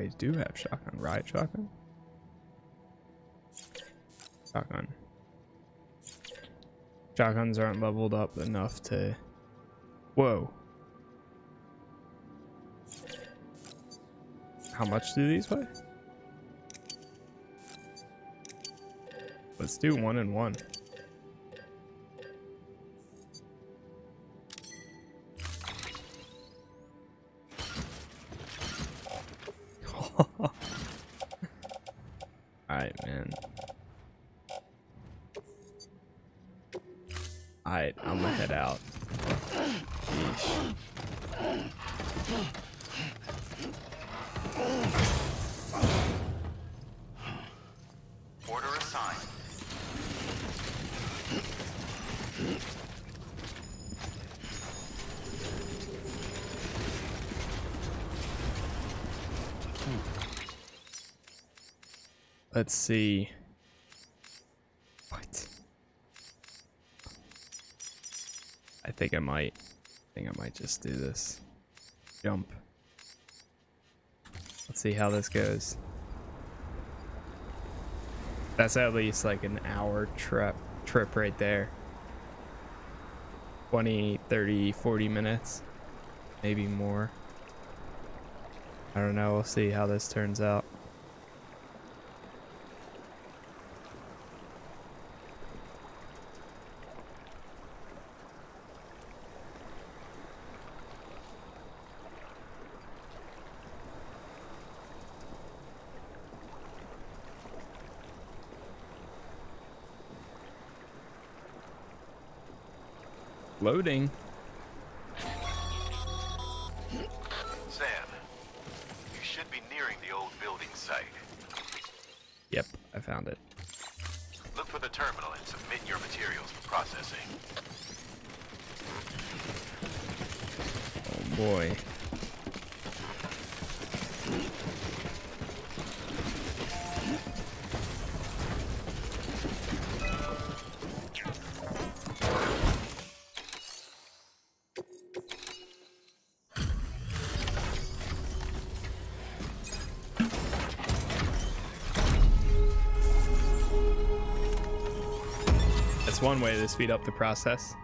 They do have shotgun. Riot shotgun? Shotgun. Shotguns aren't leveled up enough to... Whoa. How much do these weigh? Let's do one and one. Alright, man. Alright, I'm gonna head out. Let's see. What? I think I might. I think I might just do this. Jump. Let's see how this goes. That's at least like an hour trip trip right there. 20, 30, 40 minutes. Maybe more. I don't know. We'll see how this turns out. Loading. Sam, you should be nearing the old building site. Yep, I found it. Look for the terminal and submit your materials for processing. Oh boy. One way to speed up the process.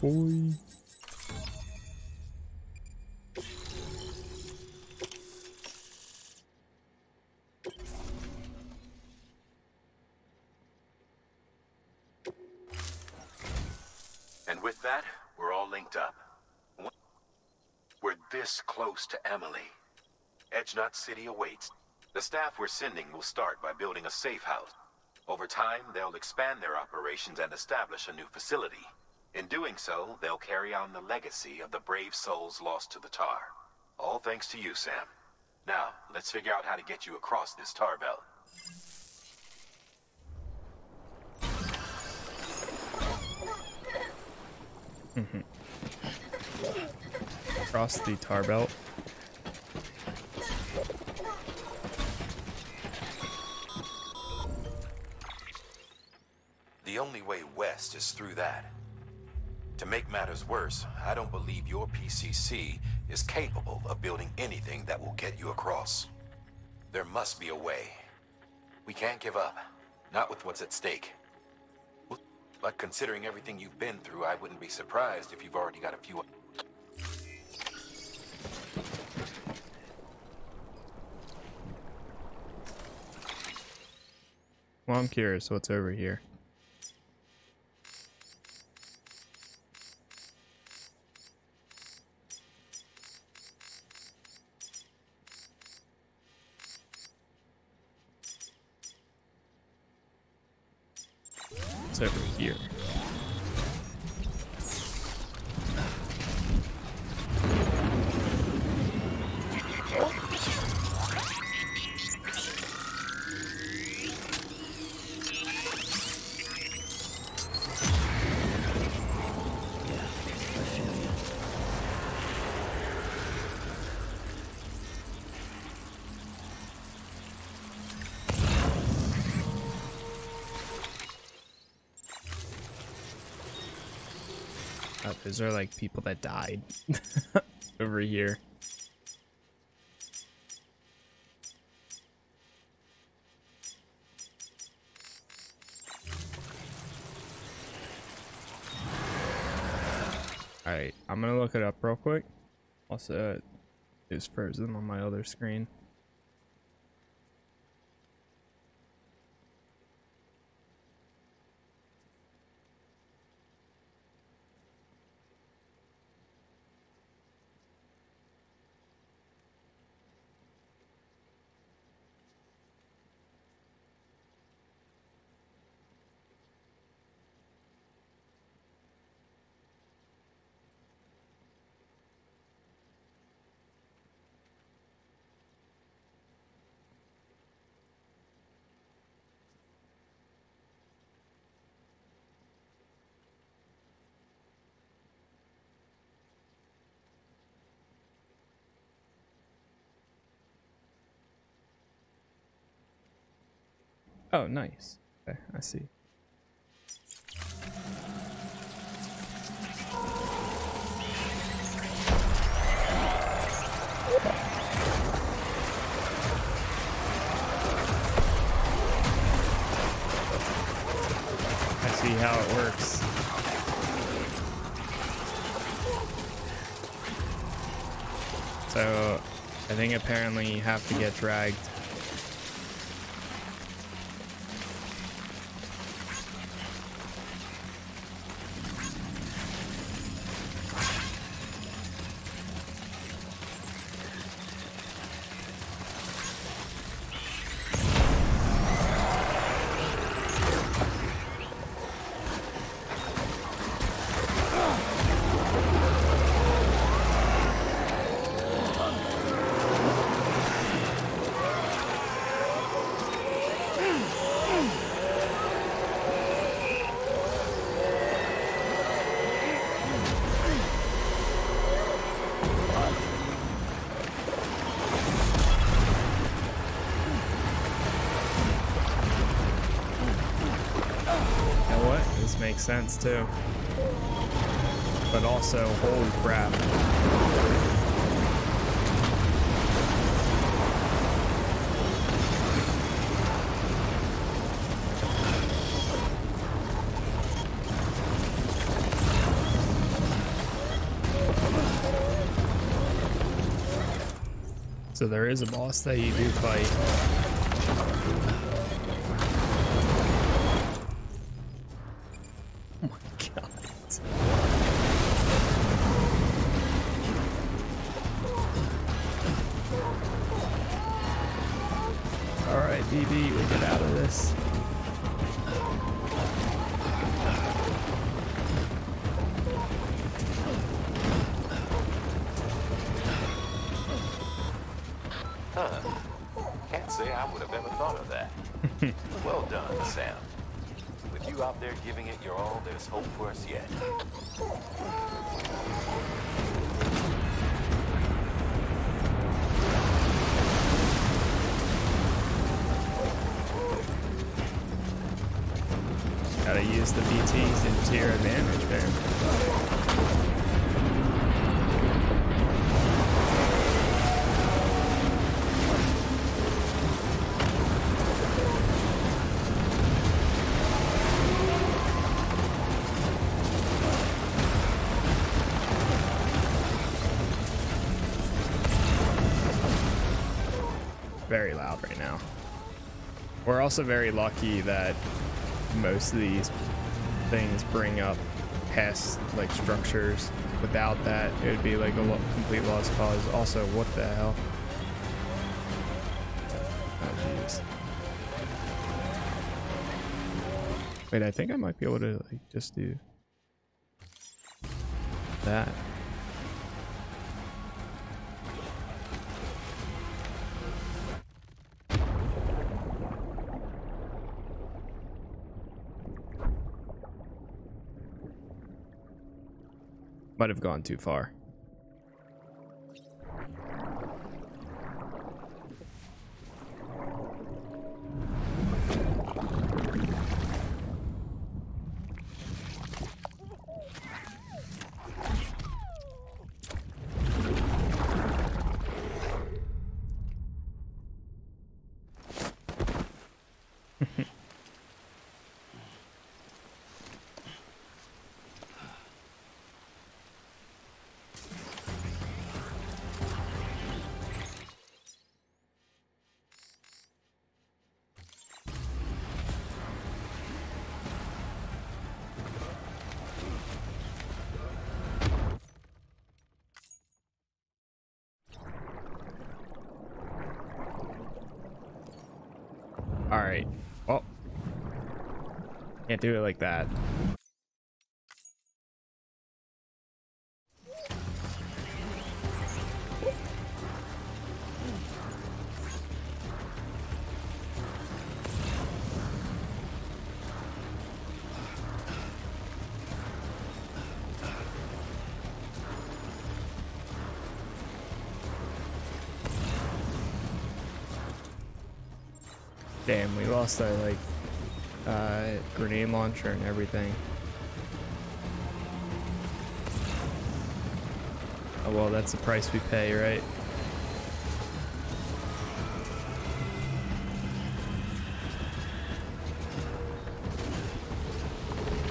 Boy. And with that, we're all linked up. We're this close to Amelie. Edgenut City awaits. The staff we're sending will start by building a safe house. Over time, they'll expand their operations and establish a new facility. In doing so, they'll carry on the legacy of the brave souls lost to the tar. All thanks to you, Sam. Now, let's figure out how to get you across this tar belt. Across the tar belt. The only way west is through that. To make matters worse, I don't believe your PCC is capable of building anything that will get you across. There must be a way. We can't give up. Not with what's at stake. But considering everything you've been through, I wouldn't be surprised if you've already got a few... Well, I'm curious what's over here. Oh, those are like people that died over here. Alright, I'm gonna look it up real quick. Also, uh, it's frozen on my other screen. Oh, nice. Okay, I see. I see how it works. So, I think apparently you have to get dragged makes sense too. But also, holy crap. So there is a boss that you do fight. Your all, there's hope for us yet. Gotta use the BTs to your advantage, man. Also very lucky that most of these things bring up past like structures. Without that, it would be like a lo complete lost cause. Also, what the hell? Oh jeez. Wait, I think I might be able to like just do that. Might have gone too far. Can't do it like that. Damn, we lost our like uh, grenade launcher and everything. Oh well, that's the price we pay, right?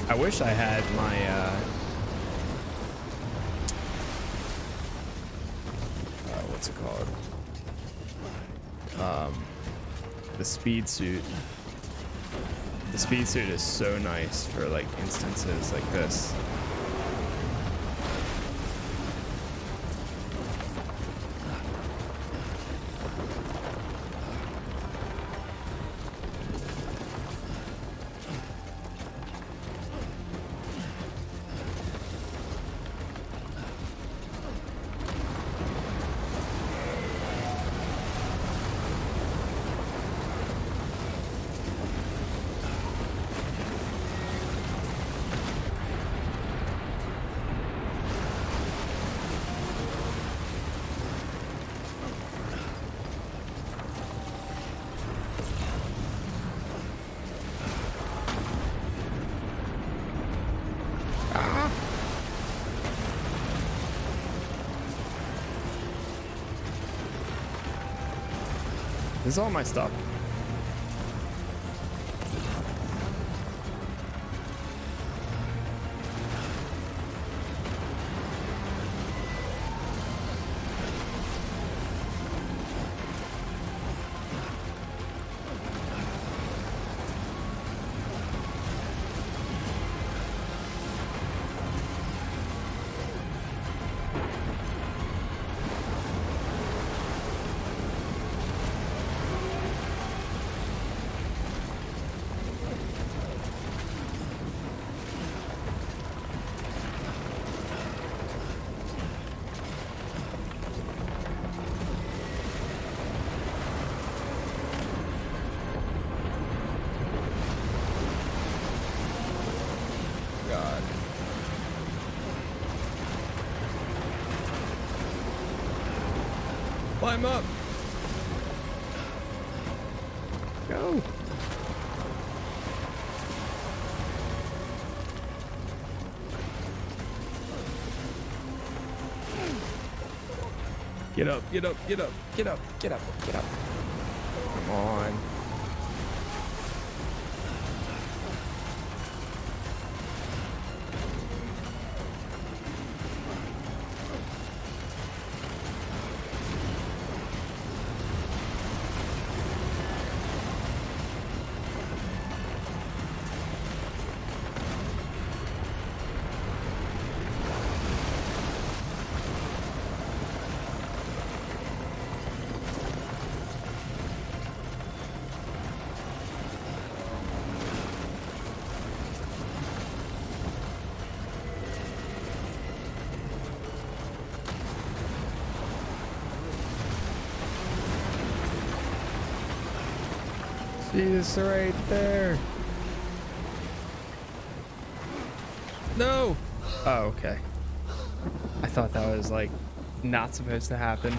I wish I had my uh, uh, what's it called? Um, the speed suit. The speed suit is so nice for like instances like this. This is all my stuff. Climb up. Go. Get up, get up, get up, get up, get up, get up. Come on. She's right there. No. Oh, okay. I thought that was like not supposed to happen.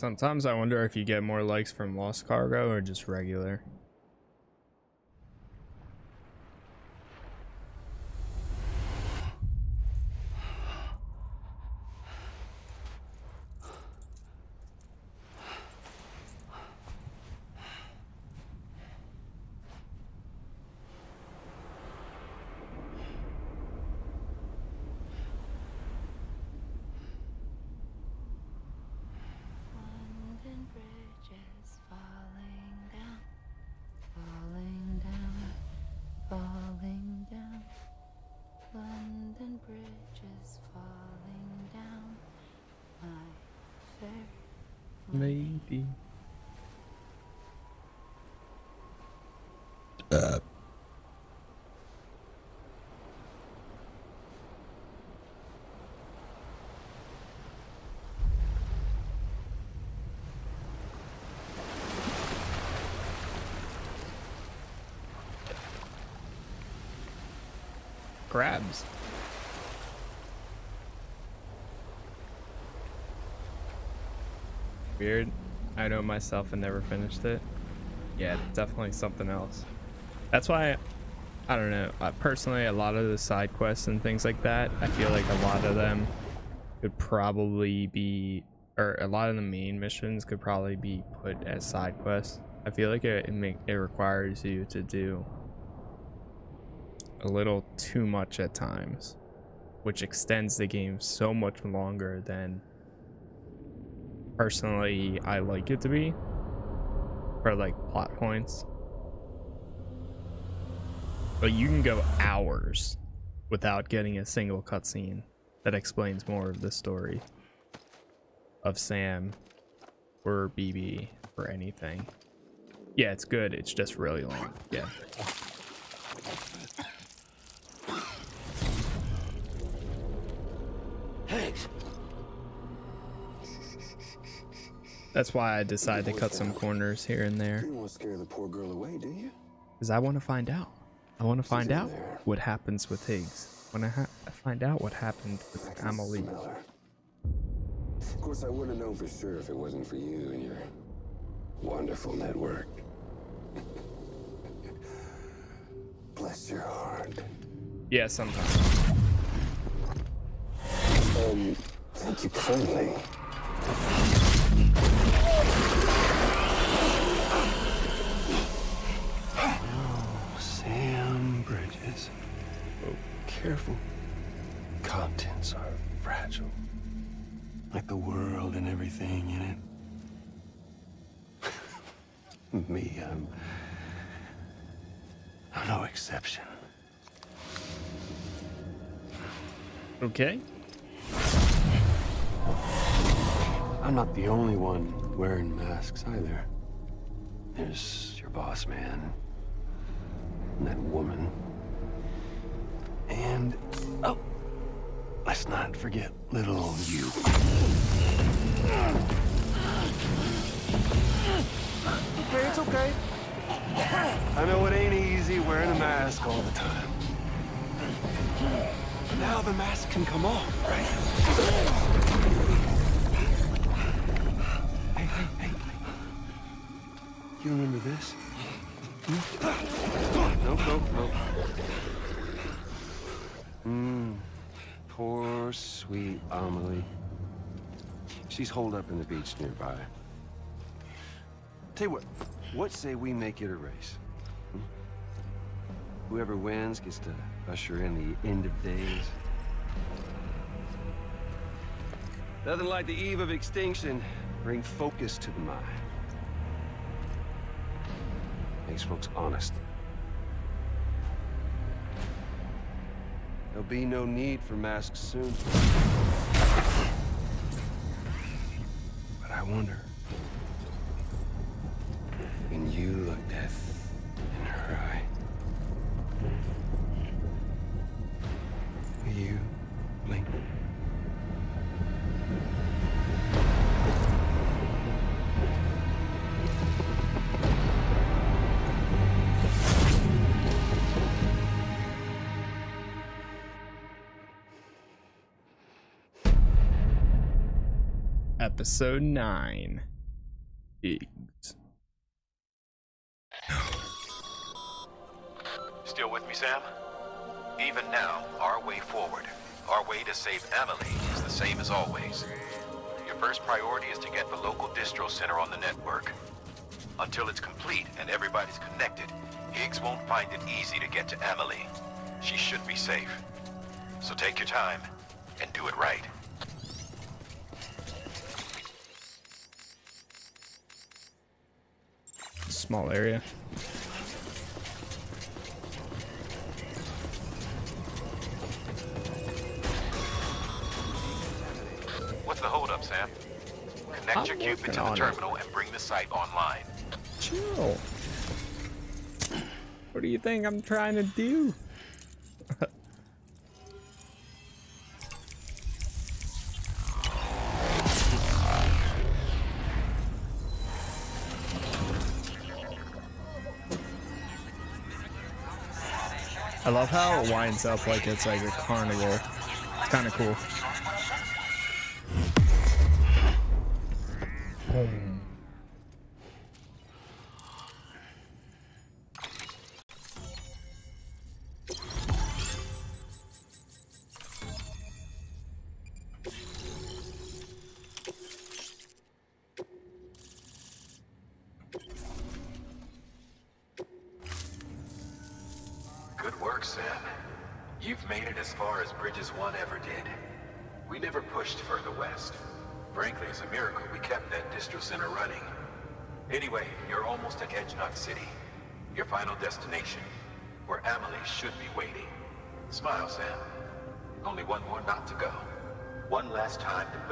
Sometimes I wonder if you get more likes from Lost Cargo or just regular. Crabs. weird. I know myself and never finished it. Yeah, definitely something else. That's why, I don't know. Uh, personally, a lot of the side quests and things like that, I feel like a lot of them could probably be, or a lot of the main missions could probably be put as side quests. I feel like it it, make, it requires you to do a little too much at times, which extends the game so much longer than personally I like it to be for like plot points. But you can go hours without getting a single cutscene that explains more of the story of Sam or BB or anything. Yeah, it's good. It's just really long. Yeah. That's why I decided to cut some corners here and there. You don't want to scare the poor girl away, do you? Because I want to find out. I want to find out there. what happens with Higgs. When I, ha I find out what happened with Amelie. Of course, I wouldn't have known for sure if it wasn't for you and your wonderful network. Bless your heart. Yeah, sometimes. Um, thank you kindly. Oh, Sam Bridges. Careful. Contents are fragile. Like the world and everything in it. Me, I'm... I'm no exception. Okay. I'm not the only one wearing masks either. There's your boss man. And that woman. And, oh, let's not forget little old you. Okay, it's okay. I know it ain't easy wearing a mask all the time. Now the mask can come off, right? Hey, hey, hey. You remember this? Hmm? Nope, nope, nope. Hmm. Poor, sweet Amelie. She's holed up in the beach nearby. Tell you what, what say we make it a race? Whoever wins gets to usher in the end of days. Nothing like the eve of extinction. Bring focus to the mind. Makes folks honest. There'll be no need for masks soon. But I wonder. When you look death Episode 9 Higgs. Still with me, Sam? Even now, our way forward, our way to save Amelie is the same as always. Your first priority is to get the local distro center on the network. Until it's complete and everybody's connected, Higgs won't find it easy to get to Amelie. She should be safe. So take your time and do it right. Small area. What's the holdup, Sam? Connect I'm your Q-pid working to the on it. terminal and bring the site online. Chill. What do you think I'm trying to do? I love how it winds up like it's like a carnival. It's kind of cool.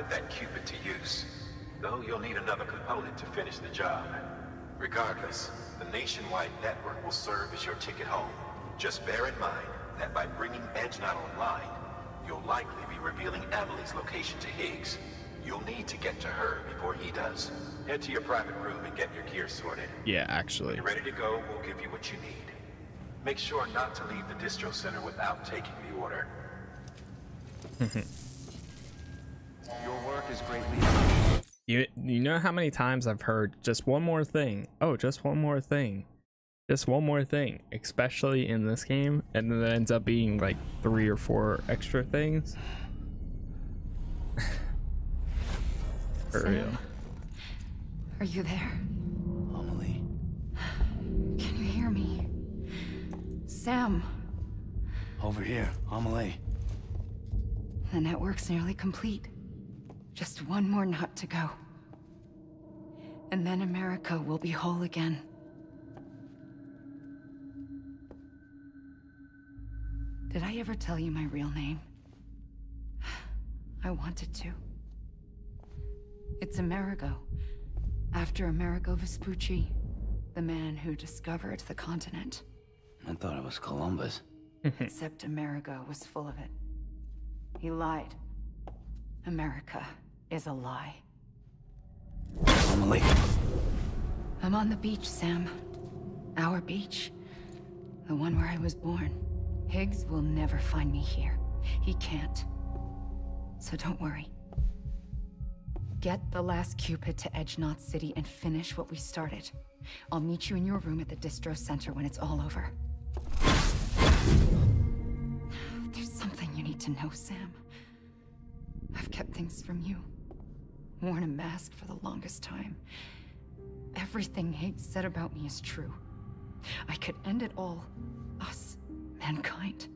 Put that Q-pid to use. Though you'll need another component to finish the job. Regardless, the nationwide network will serve as your ticket home. Just bear in mind that by bringing Edge Knot online, you'll likely be revealing Amelie's location to Higgs. You'll need to get to her before he does. Head to your private room and get your gear sorted. Yeah, actually. When you're ready to go, we'll give you what you need. Make sure not to leave the distro center without taking the order. Your work is greatly You you know how many times I've heard just one more thing. Oh, just one more thing. Just one more thing, especially in this game, and then it ends up being like three or four extra things. For Sam? real. Are you there? Amelie. Can you hear me? Sam, Over here, Amelie. the network's nearly complete. Just one more knot to go. And then America will be whole again. Did I ever tell you my real name? I wanted to. It's Amerigo. After Amerigo Vespucci, the man who discovered the continent. I thought it was Columbus. Except Amerigo was full of it. He lied. America is a lie. Amelie. I'm on the beach, Sam. Our beach. The one where I was born. Higgs will never find me here. He can't. So don't worry. Get the last Q-pid to Edge Knot City and finish what we started. I'll meet you in your room at the distro center when it's all over. There's something you need to know, Sam. I've kept things from you. Worn a mask for the longest time. Everything Higgs said about me is true. I could end it all. Us, mankind.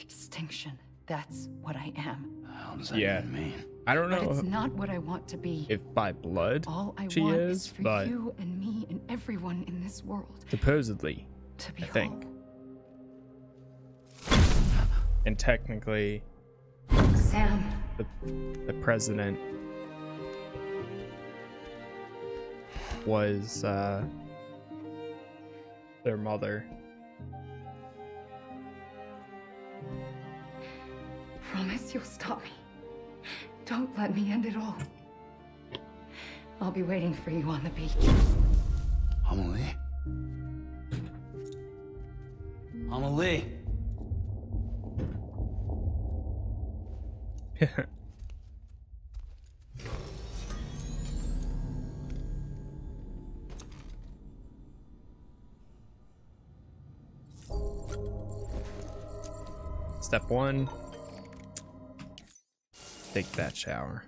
Extinction. That's what I am. The hell does that Yeah. even mean? I don't know. But it's not what I want to be. if by blood all I she want is, is for but you and me and everyone in this world supposedly, to be I think. whole. and technically, Sam, the the president was uh, their mother. promise you'll stop me. Don't let me end it all. I'll be waiting for you on the beach. Amelie? Amelie? Step one, take that shower.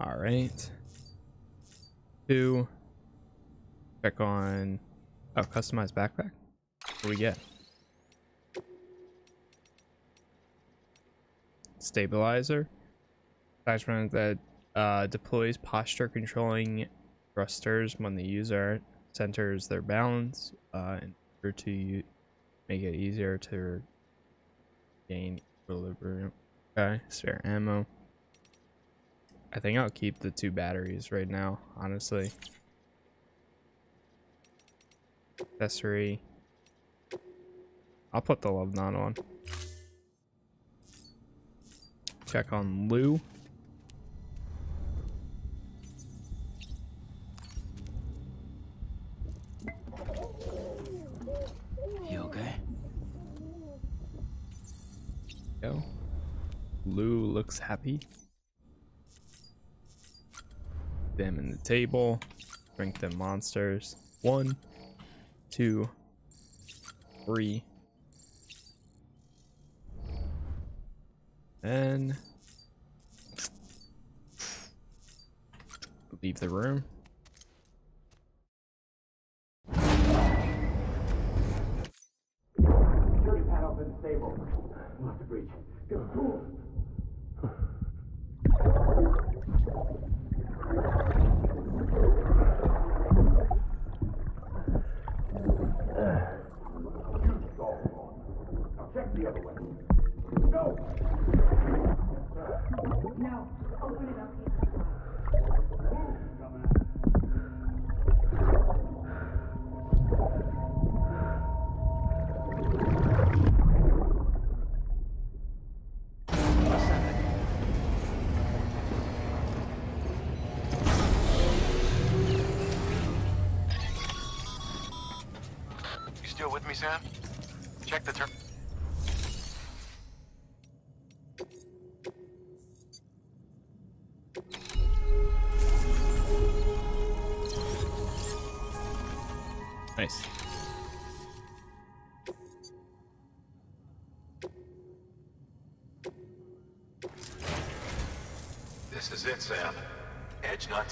All right. Two, check on, oh, customized backpack. What do we get? Stabilizer. Attachment that uh, deploys posture controlling thrusters when the user centers their balance uh, in order to make it easier to gain equilibrium. Okay, spare ammo. I think I'll keep the two batteries right now, honestly. Accessory. I'll put the love knot on. Check on Lou. You okay? Go. Lou looks happy. in the table. Drink them monsters. One, two, three. And leave the room. Security panel's in the stable. Lock the breach. Get the tools. Now. Open it up.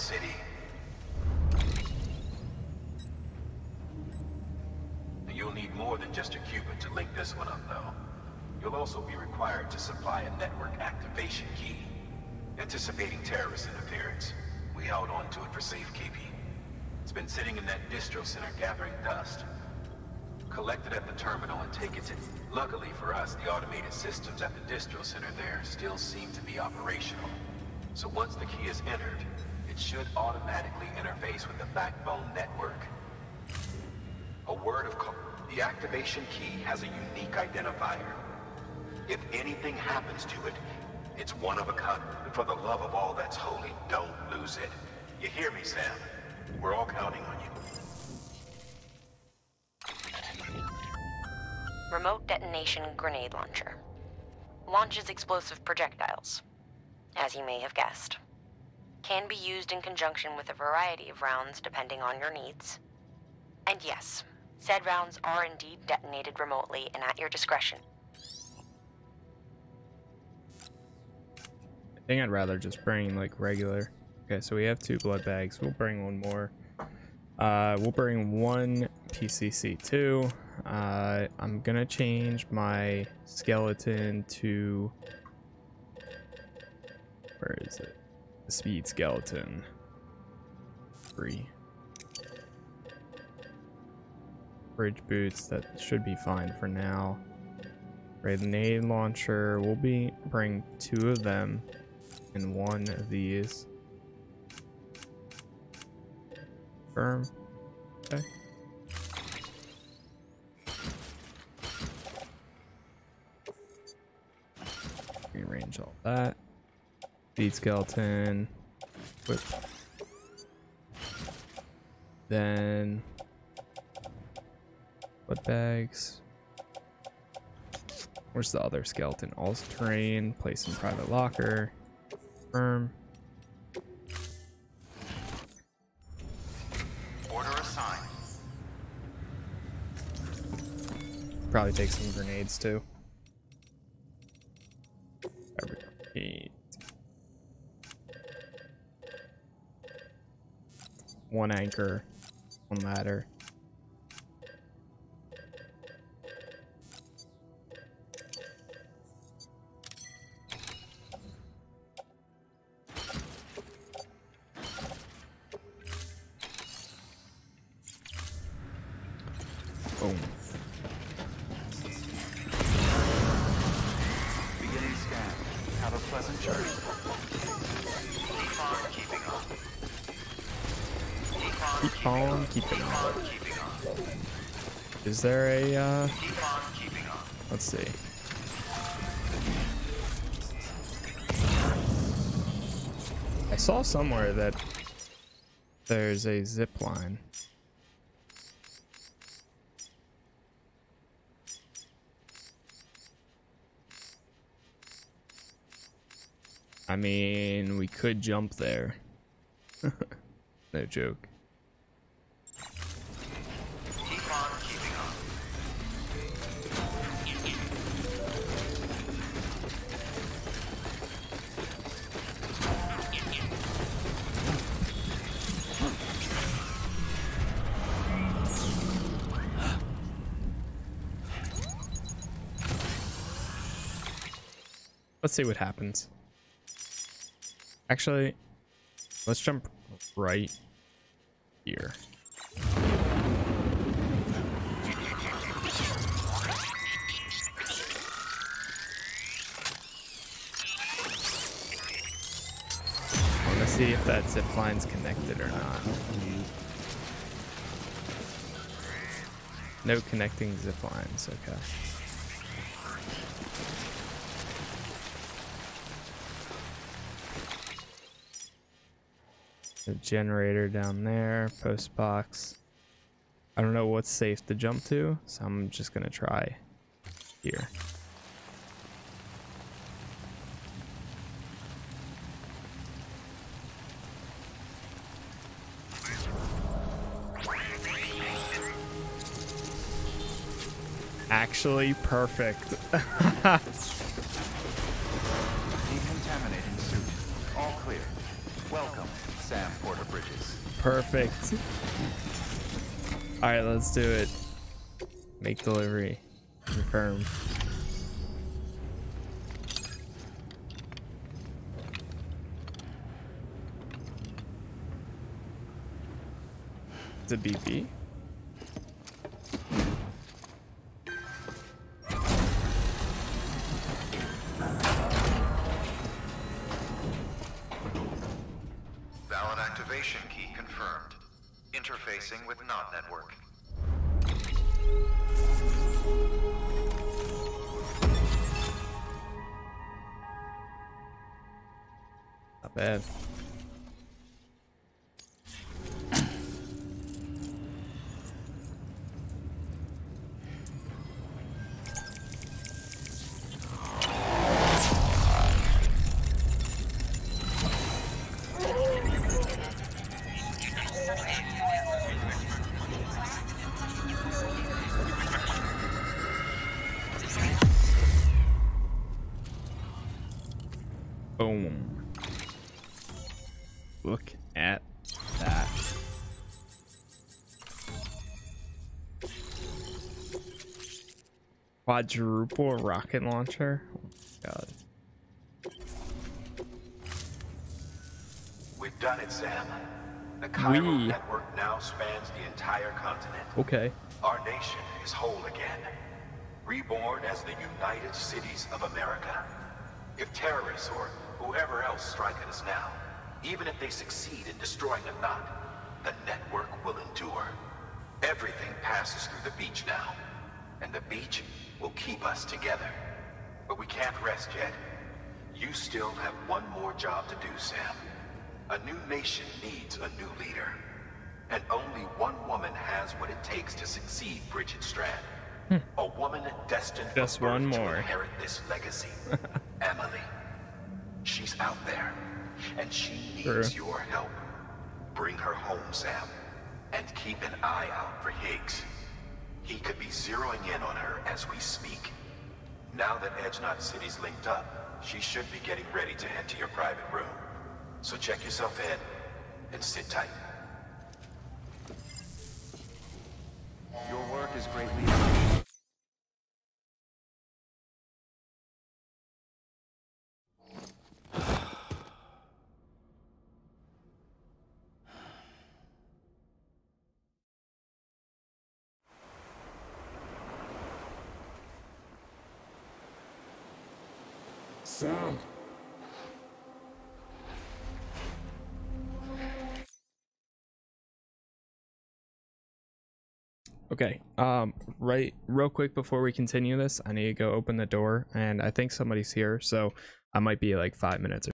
City. You'll need more than just a Q-pid to link this one up, though. You'll also be required to supply a network activation key. Anticipating terrorist interference, we held on to it for safekeeping. It's been sitting in that distro center gathering dust. Collect it at the terminal and take it to... Luckily for us, the automated systems at the distro center there still seem to be operational. So once the key is entered, it should automatically interface with the backbone network. A word of caution. The activation key has a unique identifier. If anything happens to it, it's one of a kind. And for the love of all that's holy, don't lose it. You hear me, Sam? We're all counting on you. Remote detonation grenade launcher. Launches explosive projectiles. As you may have guessed. Can be used in conjunction with a variety of rounds depending on your needs. And yes, said rounds are indeed detonated remotely and at your discretion. I think I'd rather just bring like regular Okay, so we have two blood bags. We'll bring one more. Uh, we'll bring one PCC2. Uh, I'm gonna change my skeleton to... Where is it? Speed skeleton. Three. Bridge boots, that should be fine for now. Grenade launcher, we'll be bring two of them and one of these. Firm. Okay. Rearrange all that. Speed skeleton. Then what bags? Where's the other skeleton? All terrain, place in private locker. Firm. Order assigned. Probably take some grenades too. Grenade. One anchor, one ladder. Is there a, uh, let's see. I saw somewhere that there's a zip line. I mean, we could jump there. no joke. Let's see what happens. Actually, let's jump right here. See if that zip line's connected or not. No connecting zip lines, okay. Generator down there, post box. I don't know what's safe to jump to, so I'm just gonna try here. Actually, perfect. Perfect. All right, let's do it. Make delivery. Confirm. It's a BP. Quadruple rocket launcher. Oh god. We've done it, Sam. The Chiral We- network now spans the entire continent. Okay. Our nation is whole again, reborn as the United Cities of America. If terrorists or whoever else strike at us now, even if they succeed in destroying the knot, the network will endure. Everything passes through the beach now, and the beach will keep us together. But we can't rest yet. You still have one more job to do, Sam. A new nation needs a new leader. And only one woman has what it takes to succeed Bridget Strand. A woman destined Just one to more. inherit this legacy. Amelie. She's out there, and she needs True. your help. Bring her home, Sam, and keep an eye out for Higgs. He could be zeroing in on her as we speak. Now that Edge Knot City's linked up, she should be getting ready to head to your private room. So check yourself in and sit tight. Your work is greatly. Sam! Okay. Um. Right. Real quick before we continue this, I need to go open the door, and I think somebody's here, so I might be like five minutes